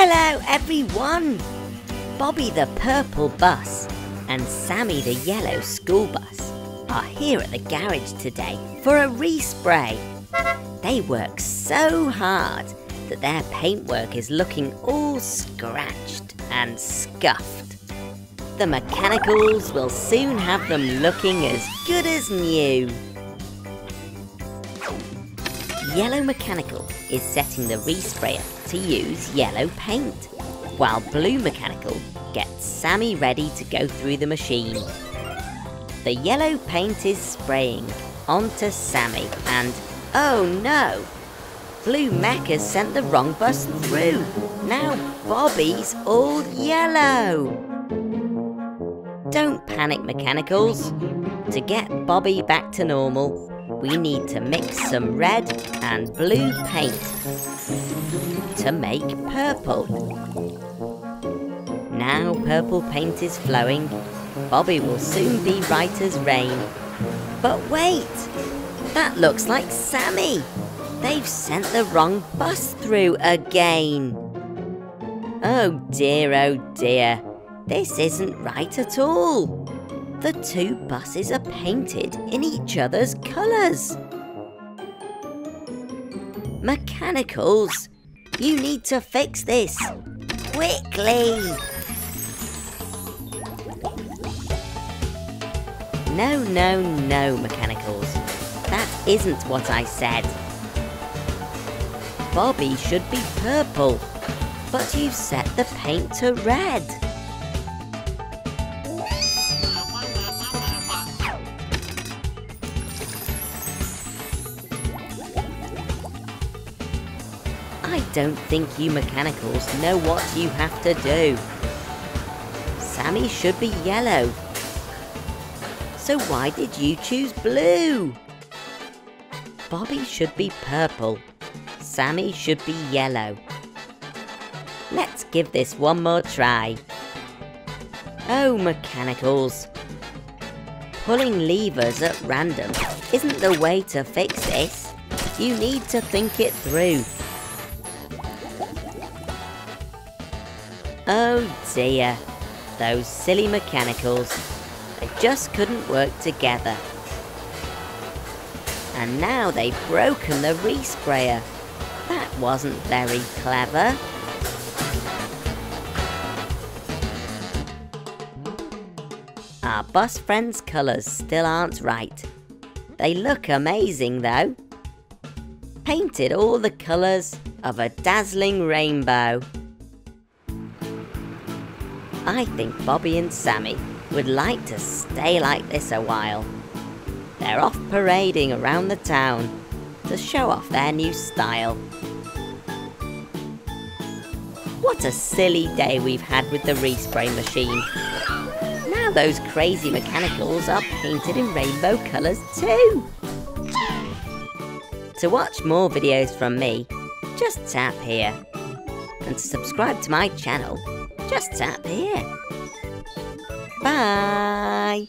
Hello, everyone! Bobby the purple bus and Sammy the yellow school bus are here at the garage today for a respray. They work so hard that their paintwork is looking all scratched and scuffed. The mechanicals will soon have them looking as good as new. Yellow Mechanical is setting the resprayer to use yellow paint, while Blue Mechanical gets Sammy ready to go through the machine. The yellow paint is spraying onto Sammy and, oh no! Blue Mech has sent the wrong bus through. Now Bobby's all yellow. Don't panic, Mechanicals. To get Bobby back to normal, we need to mix some red and blue paint to make purple. Now purple paint is flowing, Bobby will soon be right as rain. But wait, that looks like Sammy. They've sent the wrong bus through again. Oh dear, oh dear, this isn't right at all. The two buses are painted in each other's colours. Mechanicals, you need to fix this. Quickly! No, no, no, Mechanicals. That isn't what I said. Bobby should be purple, but you've set the paint to red. I don't think you mechanicals know what you have to do. Sammy should be yellow. So why did you choose blue? Bobby should be purple. Sammy should be yellow. Let's give this one more try. Oh, mechanicals. Pulling levers at random isn't the way to fix this. You need to think it through. Oh dear, those silly mechanicals. They just couldn't work together. And now they've broken the resprayer. That wasn't very clever. Our bus friend's colours still aren't right. They look amazing though. Painted all the colours of a dazzling rainbow. I think Bobby and Sammy would like to stay like this a while. They're off parading around the town to show off their new style. What a silly day we've had with the respray machine. Now those crazy mechanicals are painted in rainbow colours too. To watch more videos from me, just tap here. And to subscribe to my channel, just tap here. Bye!